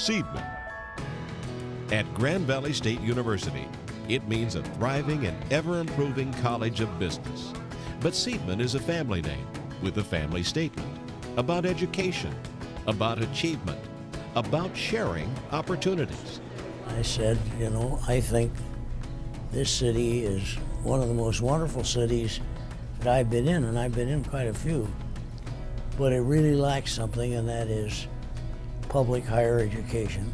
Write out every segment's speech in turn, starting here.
Seidman. At Grand Valley State University, it means a thriving and ever improving college of business. But Seidman is a family name with a family statement about education, about achievement, about sharing opportunities. I said, you know, I think this city is one of the most wonderful cities that I've been in, and I've been in quite a few. But it really lacks something, and that is public higher education.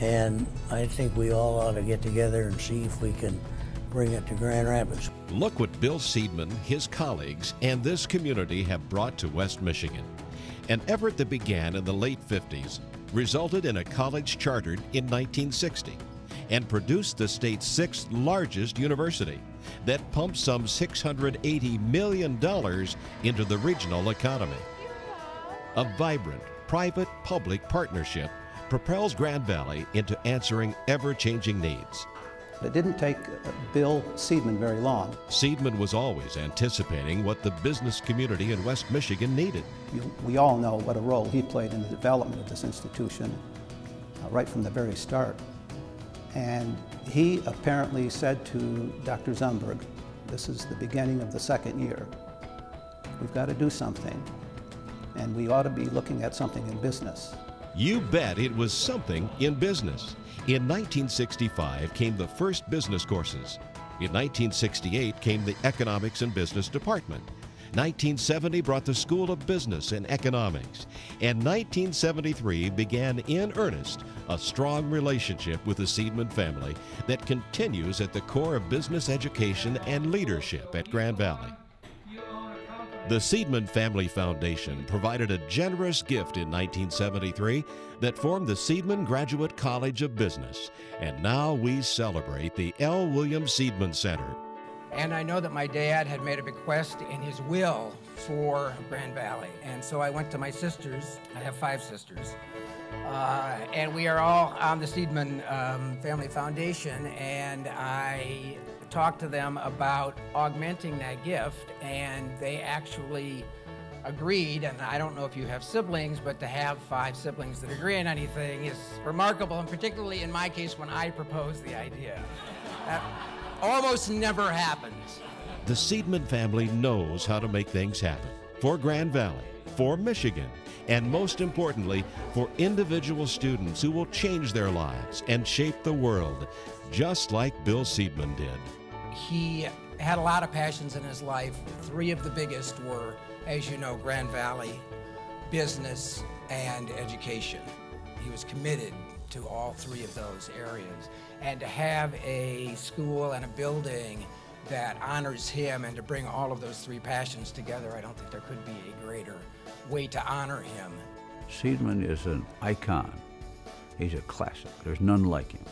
And I think we all ought to get together and see if we can bring it to Grand Rapids. Look what Bill Seidman, his colleagues, and this community have brought to West Michigan. An effort that began in the late 50s resulted in a college chartered in 1960 and produced the state's sixth largest university that pumped some $680 million into the regional economy. A vibrant private public partnership propels Grand Valley into answering ever changing needs. It didn't take Bill Seidman very long. Seidman was always anticipating what the business community in West Michigan needed. We all know what a role he played in the development of this institution uh, right from the very start. And he apparently said to Dr. Zumberg, this is the beginning of the second year. We've got to do something, and we ought to be looking at something in business. You bet it was something in business. In 1965 came the first business courses. In 1968 came the Economics and Business Department. 1970 brought the School of Business and Economics. And 1973 began in earnest a strong relationship with the Seidman family that continues at the core of business education and leadership at Grand Valley. The Seidman Family Foundation provided a generous gift in 1973 that formed the Seidman Graduate College of Business, and now we celebrate the L. William Seidman Center. And I know that my dad had made a bequest in his will for Grand Valley, and so I went to my sisters. I have five sisters. Uh, and we are all on the Seidman um, Family Foundation, and I talked to them about augmenting that gift, and they actually agreed. And I don't know if you have siblings, but to have five siblings that agree on anything is remarkable, and particularly in my case when I proposed the idea. That almost never happens. The Seidman family knows how to make things happen for Grand Valley, for Michigan, and most importantly, for individual students who will change their lives and shape the world, just like Bill Seidman did. He had a lot of passions in his life. Three of the biggest were, as you know, Grand Valley, business, and education. He was committed to all three of those areas. And to have a school and a building that honors him and to bring all of those three passions together, I don't think there could be a greater way to honor him. Seidman is an icon. He's a classic. There's none like him.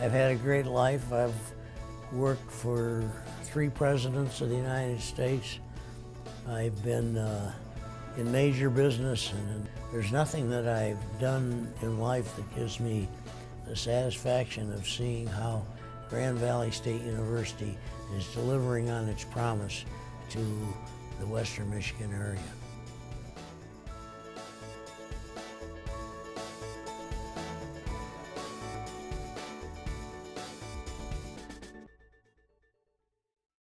I've had a great life. I've worked for three presidents of the United States. I've been uh, in major business, and there's nothing that I've done in life that gives me the satisfaction of seeing how Grand Valley State University is delivering on its promise to the Western Michigan area.